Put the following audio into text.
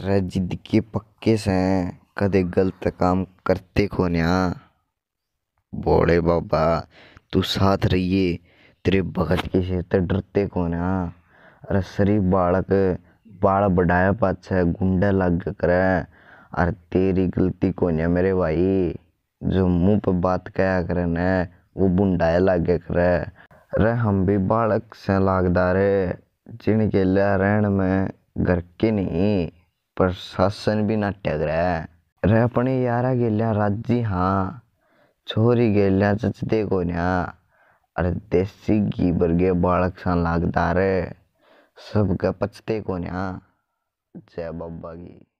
रे जिद के पक्के से कदे गलत काम करते को नया भोले बाबा, तू साथ रहिए, तेरे भगत के से ते डरते को नया अरे सरीफ बालक, बाल बढ़ाया पाछे, गुंडे लाग्गे करे। अरे तेरी गलती को नया मेरे भाई। जो मुँह पे बात कहा करे ने, वो बुंडाए लाग्गे करे। अरे हम भी बालक से लागदा रे जिनके लिए रहन में घर के नहीं। प्रशासन भी नाट्या करे रे अपने यारा गेल्या, राज़ी हाँ। छोरी गेल्या चचते को अरे देसी घी वर्गे बालक सा लागदार सबके पचते को नया जय बाबा की।